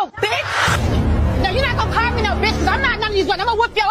Oh, bitch. No, you're not gonna call me no bitch, cause I'm not none of these women. I'm gonna whip your.